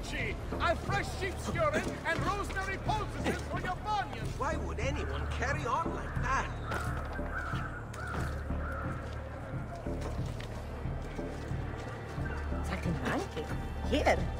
amici! I've fresh sheep's urine and rosemary poultices for your bunions! Why would anyone carry on like that? Sacanagem? Here?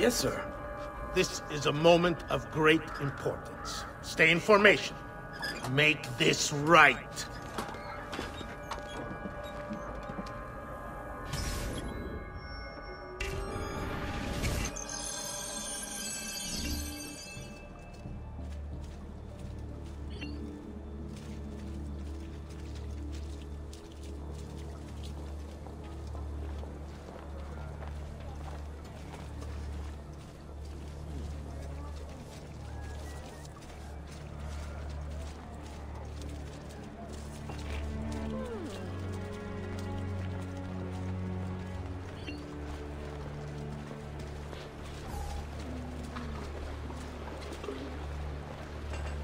Yes, sir. This is a moment of great importance. Stay in formation. Make this right.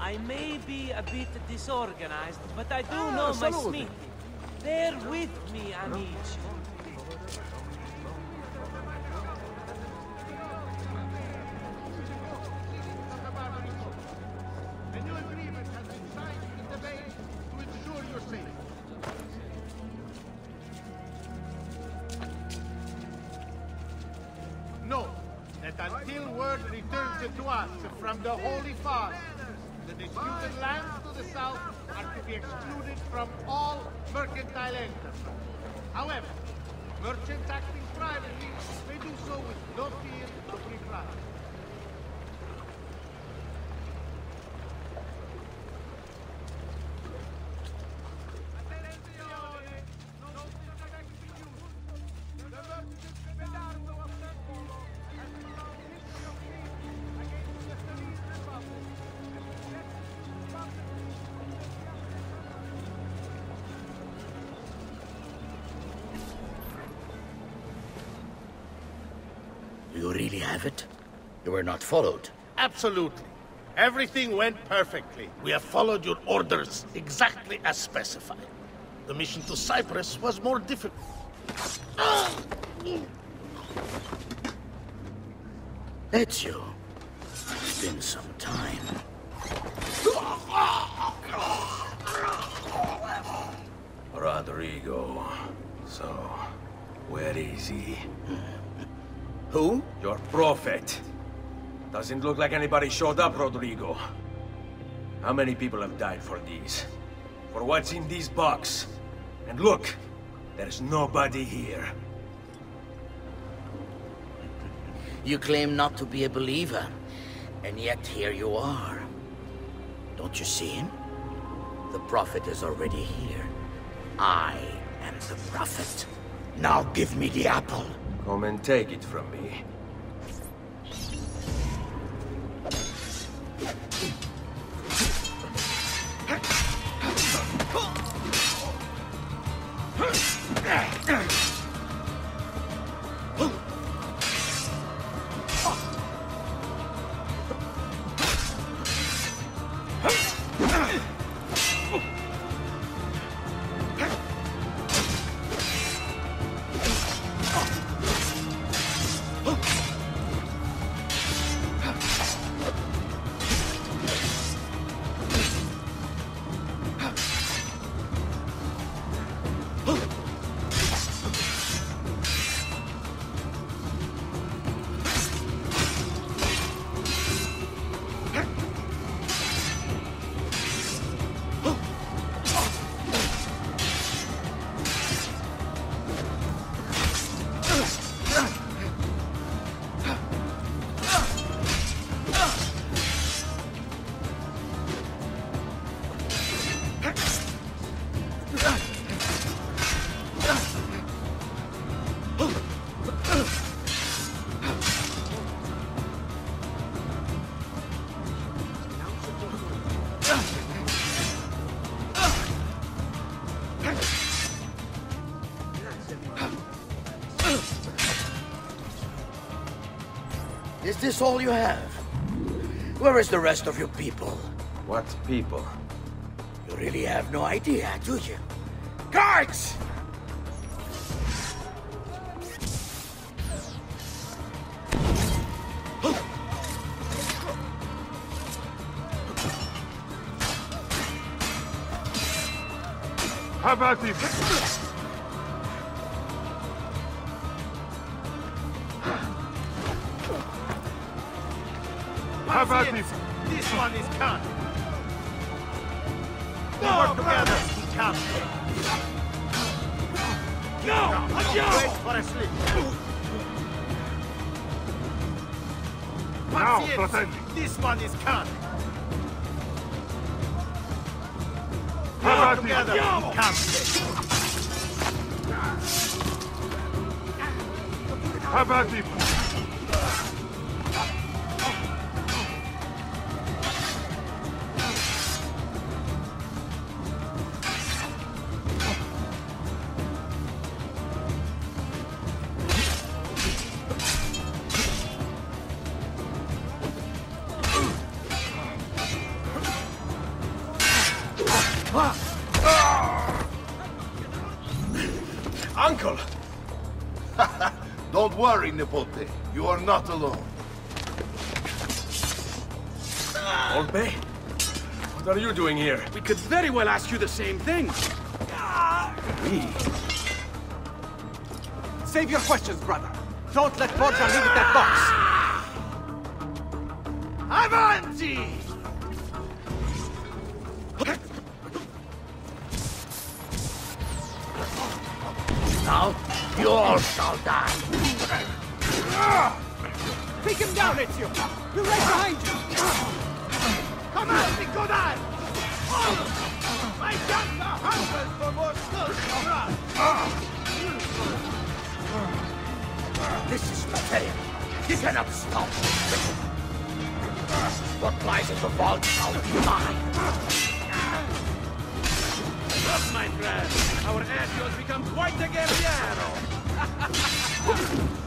I may be a bit disorganized, but I do Ah, know my salute. smithing. Bear with me, amici. A new agreement has been signed in the bay to ensure your safety. Note that until word returns to us from the Holy Father, the disputed lands to the south are to be excluded from all mercantile enterprise. However, merchants acting You really have it? You were not followed. Absolutely. Everything went perfectly. We have followed your orders exactly as specified. The mission to Cyprus was more difficult. Ezio. It's been some time. Rodrigo. So, where is he? Hmm. Who? Your prophet. Doesn't look like anybody showed up, Rodrigo. How many people have died for these? For what's in this box? And look, there's nobody here. You claim not to be a believer, and yet here you are. Don't you see him? The prophet is already here. I am the prophet. Now give me the apple. Come and take it from me. Is this all you have? Where is the rest of your people? What people? You really have no idea, do you? Guards! How about these? How about these? This one is cut. We work together. He comes. No! Wait for a slip. Now. This one is cut. How about together. He comes. How about these? Don't worry, Nipote. You are not alone. Volpe? What are you doing here? We could very well ask you the same thing. Me? Save your questions, brother. Don't let Borgia leave that box. Avanti! Now, you all shall die. Take him down, Ezio. We're right behind you. Come on, Nikodai! My guns are hungry for more skills! This is pathetic. You cannot stop. What lies in the vault shall be mine. Look, my friend. Our Ezio has become quite a guerriero.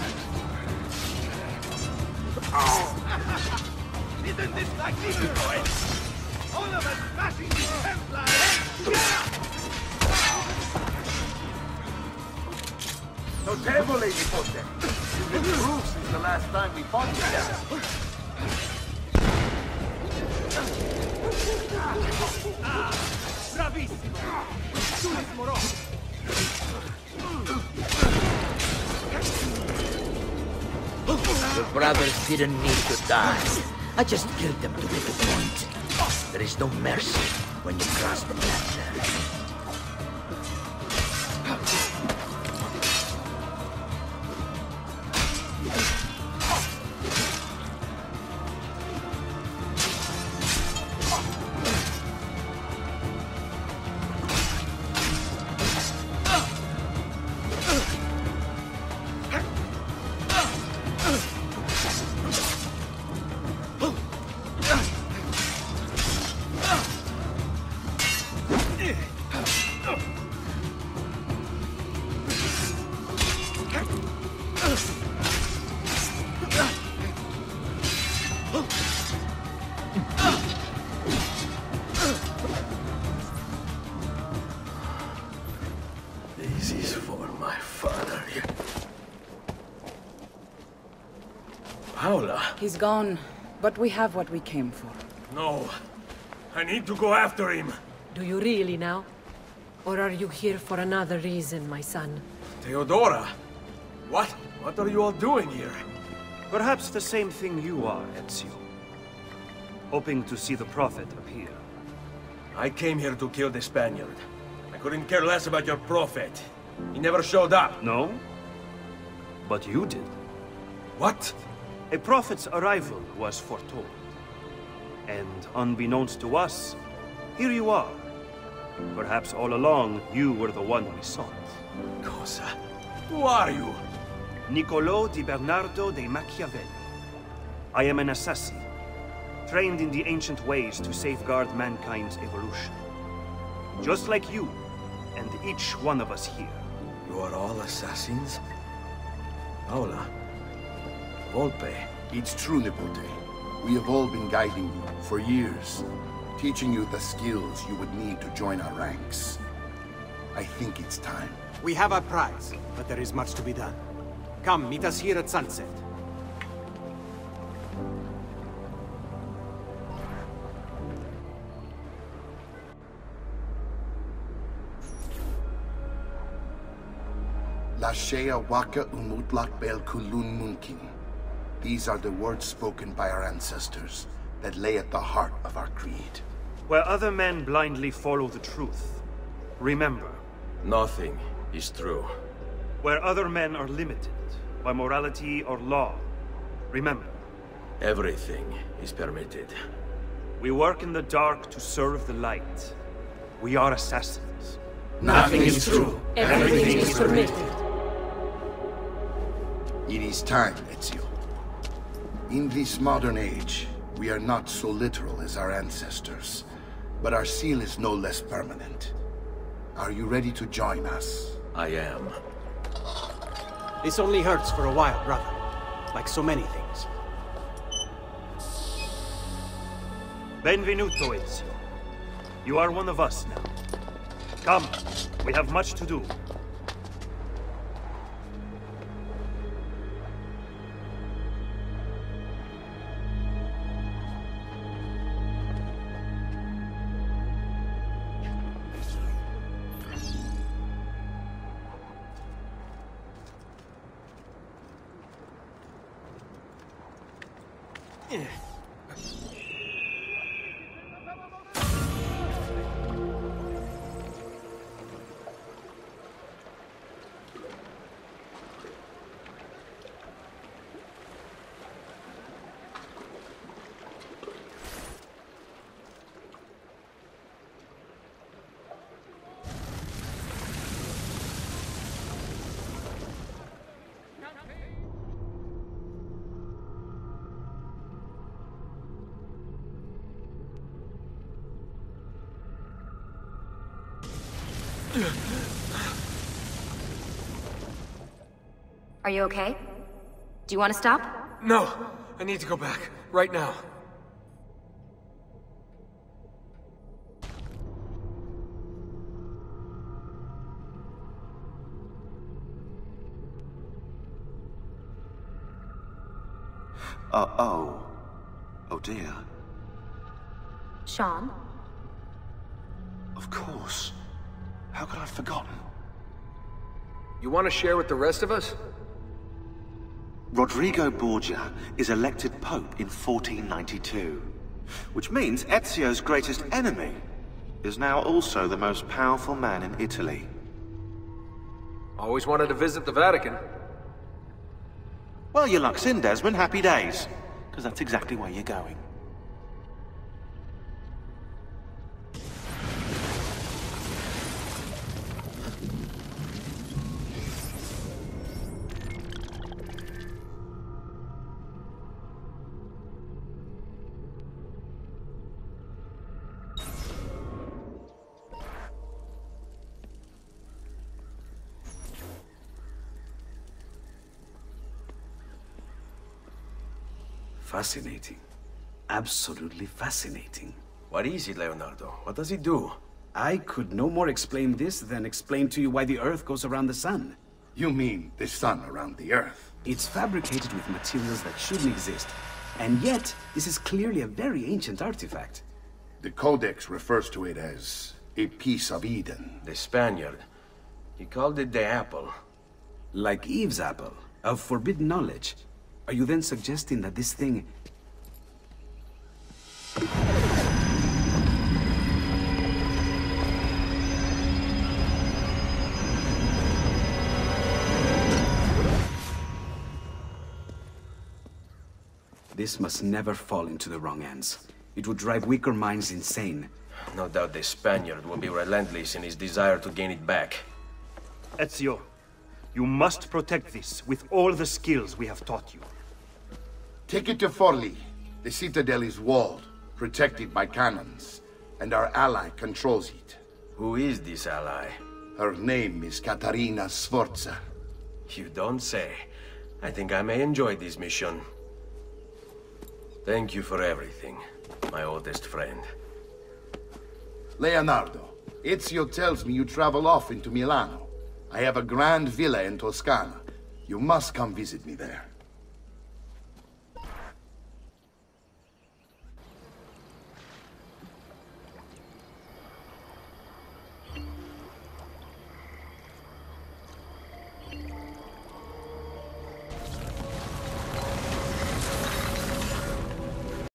wanted. Isn't this like Detroit? All of us smashing these Templars! Notevole, Nipote. You've improved since the last time we fought together. Bravissimo. Tulis Moro. Your brothers didn't need to die. I just killed them to make a point. There is no mercy when you cross the border. This is for my father. Paola? He's gone, but we have what we came for. No. I need to go after him. Do you really now? Or are you here for another reason, my son? Teodora? What? What are you all doing here? Perhaps the same thing you are, Ezio. Hoping to see the Prophet appear. I came here to kill the Spaniard. I couldn't care less about your prophet. He never showed up. No? But you did. What? A prophet's arrival was foretold. And unbeknownst to us, here you are. Perhaps all along, you were the one we sought. Cosa? Who are you? Niccolo di Bernardo de Machiavelli. I am an assassin, trained in the ancient ways to safeguard mankind's evolution. Just like you, and each one of us here. You are all assassins? Paola. Volpe. It's true, Nipote. We have all been guiding you for years, teaching you the skills you would need to join our ranks. I think it's time. We have our prize, but there is much to be done. Come, meet us here at sunset. Lashea waka umutlak bel kulun munkin. These are the words spoken by our ancestors that lay at the heart of our creed. Where other men blindly follow the truth, remember. Nothing is true. Where other men are limited by morality or law, remember. Everything is permitted. We work in the dark to serve the light. We are assassins. Nothing is true. Everything is permitted. It is time, Ezio. In this modern age, we are not so literal as our ancestors, but our seal is no less permanent. Are you ready to join us? I am. This only hurts for a while, brother. Like so many things. Benvenuto, Ezio. You are one of us now. Come, we have much to do. Are you okay? Do you want to stop? No! I need to go back. Right now. Uh oh. Oh dear. Shaun? Of course. How could I have forgotten? You want to share with the rest of us? Rodrigo Borgia is elected Pope in 1492, which means Ezio's greatest enemy is now also the most powerful man in Italy. Always wanted to visit the Vatican. Well, your luck's in, Desmond. Happy days. Because that's exactly where you're going. Fascinating. Absolutely fascinating. What is it, Leonardo? What does it do? I could no more explain this than explain to you why the Earth goes around the Sun. You mean the sun around the Earth? It's fabricated with materials that shouldn't exist. And yet, this is clearly a very ancient artifact. The Codex refers to it as a piece of Eden. The Spaniard. He called it the apple. Like Eve's apple, of forbidden knowledge. Are you then suggesting that this thing... This must never fall into the wrong hands. It would drive weaker minds insane. No doubt the Spaniard will be relentless in his desire to gain it back. Ezio, you must protect this with all the skills we have taught you. Take it to Forli. The citadel is walled, protected by cannons, and our ally controls it. Who is this ally? Her name is Caterina Sforza. You don't say. I think I may enjoy this mission. Thank you for everything, my oldest friend. Leonardo, Ezio tells me you travel often to Milano. I have a grand villa in Toscana. You must come visit me there.